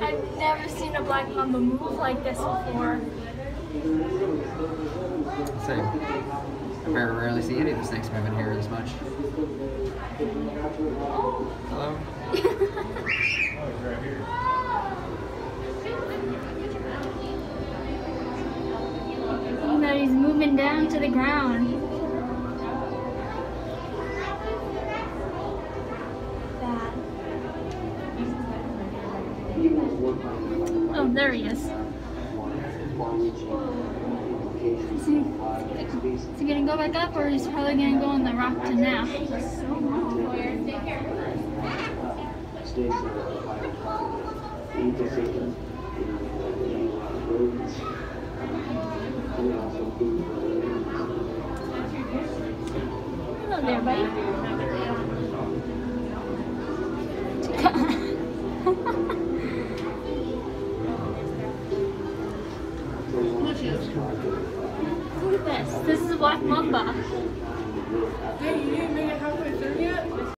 I've never seen a black mamba move like this before. Same. I very rarely see any of the snakes moving here this much. Hello? oh, he's moving down to the ground. Oh, there he is. Is he, is he gonna go back up or he's probably gonna go on the rock to nap? Hello there, buddy. Look at this. This is a black mamba.